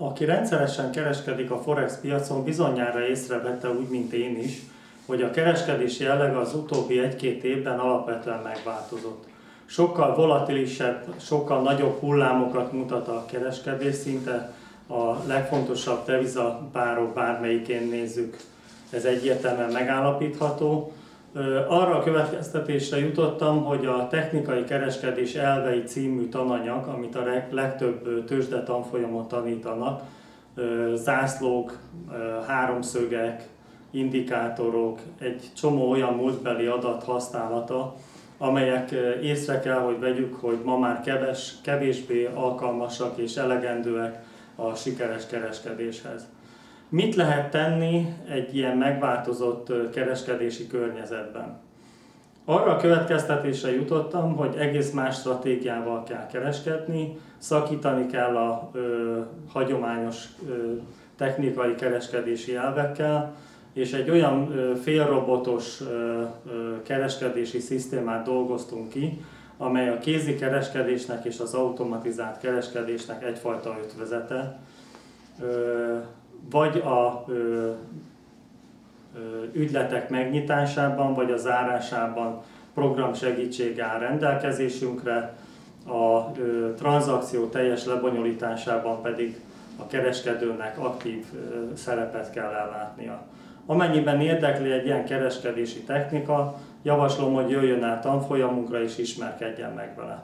Aki rendszeresen kereskedik a Forex piacon, bizonyára észrevette úgy, mint én is, hogy a kereskedési jelleg az utóbbi egy-két évben alapvetően megváltozott. Sokkal volatilisebb, sokkal nagyobb hullámokat mutat a kereskedés, szinte a legfontosabb devizapárok bármelyikén nézzük, ez egyértelműen megállapítható. Arra a következtetésre jutottam, hogy a technikai kereskedés elvei című tananyag, amit a legtöbb tőzsde tanfolyamon tanítanak, zászlók, háromszögek, indikátorok, egy csomó olyan múltbeli adat használata, amelyek észre kell, hogy vegyük, hogy ma már keves, kevésbé alkalmasak és elegendőek a sikeres kereskedéshez. Mit lehet tenni egy ilyen megváltozott kereskedési környezetben? Arra a következtetésre jutottam, hogy egész más stratégiával kell kereskedni, szakítani kell a ö, hagyományos ö, technikai kereskedési elvekkel, és egy olyan ö, félrobotos ö, ö, kereskedési szisztémát dolgoztunk ki, amely a kézi kereskedésnek és az automatizált kereskedésnek egyfajta ötvezete. Ö, vagy a ö, ö, ügyletek megnyitásában, vagy a zárásában program segítség áll rendelkezésünkre, a ö, tranzakció teljes lebonyolításában pedig a kereskedőnek aktív ö, szerepet kell ellátnia. Amennyiben érdekli egy ilyen kereskedési technika, javaslom, hogy jöjjön el tanfolyamunkra és ismerkedjen meg vele.